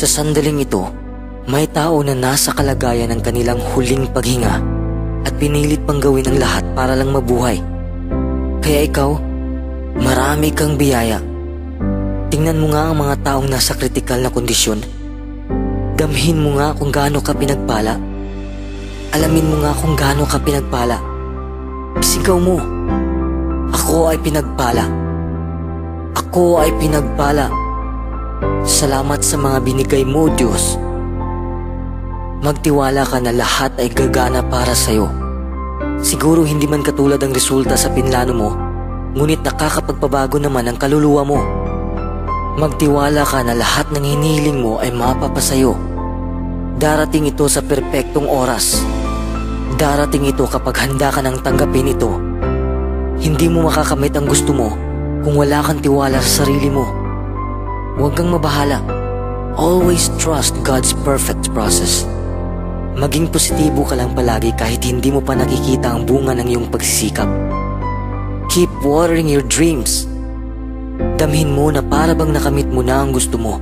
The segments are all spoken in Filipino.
Sa sandaling ito, may tao na nasa kalagayan ng kanilang huling paghinga at pinilit pang gawin ang lahat para lang mabuhay. Kaya ikaw, marami kang biyaya. Tingnan mo nga ang mga taong nasa kritikal na kondisyon. Damhin mo nga kung gaano ka pinagpala. Alamin mo nga kung gaano ka pinagpala. Sigaw mo, ako ay pinagpala. Ako ay pinagpala. Salamat sa mga binigay mo, Diyos. Magtiwala ka na lahat ay gagana para sa'yo. Siguro hindi man katulad ang resulta sa pinlano mo, ngunit nakakapagpabago naman ang kaluluwa mo. Magtiwala ka na lahat ng hiniling mo ay mapapasayo. Darating ito sa perpektong oras. Darating ito kapag handa ka nang tanggapin ito. Hindi mo makakamit ang gusto mo kung wala kang tiwala sa sarili mo. Huwag kang mabahala. Always trust God's perfect process. Maging positibo ka lang palagi kahit hindi mo pa nakikita ang bunga ng iyong pagsisikap. Keep watering your dreams. Damhin mo na para bang nakamit mo na ang gusto mo.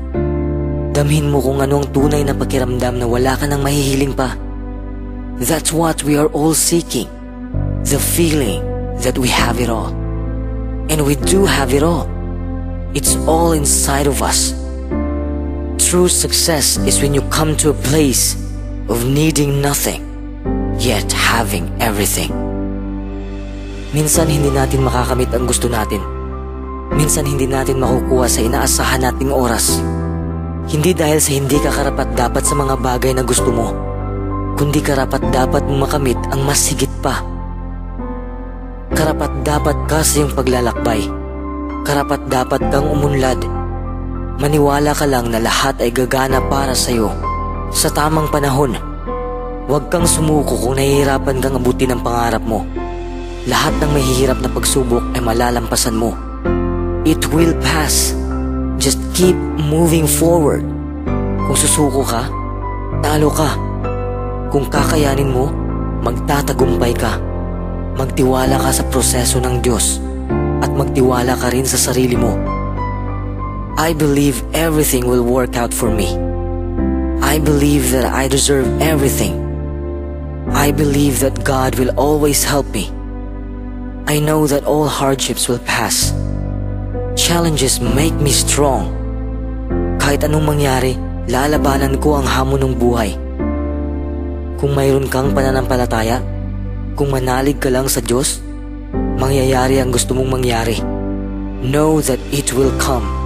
Damhin mo kung ano ang tunay na pakiramdam na wala ka nang mahihiling pa. That's what we are all seeking. The feeling that we have it all. And we do have it all. It's all inside of us. True success is when you come to a place of needing nothing, yet having everything. Minsan hindi natin makakamit ang gusto natin. Minsan hindi natin makukuha sa inaasahan nating oras. Hindi dahil sa hindi ka karapat dapat sa mga bagay na gusto mo, kundi karapat dapat mong makamit ang mas higit pa. Karapat dapat ka sa iyong paglalakbay. Karapat dapat kang umunlad. Maniwala ka lang na lahat ay gagana para sa iyo sa tamang panahon. Huwag kang sumuko kung nahihirapan kang abutin ang pangarap mo. Lahat ng mahihirap na pagsubok ay malalampasan mo. It will pass. Just keep moving forward. Kung susuko ka, talo ka. Kung kakayanin mo, magtatagumpay ka. Magtiwala ka sa proseso ng Diyos at magtiwala ka rin sa sarili mo. I believe everything will work out for me. I believe that I deserve everything. I believe that God will always help me. I know that all hardships will pass. Challenges make me strong. Kahit anong mangyari, lalabanan ko ang hamon ng buhay. Kung mayroon kang pananampalataya, kung manalig ka lang sa Diyos, mangyayari ang gusto mong mangyari. Know that it will come.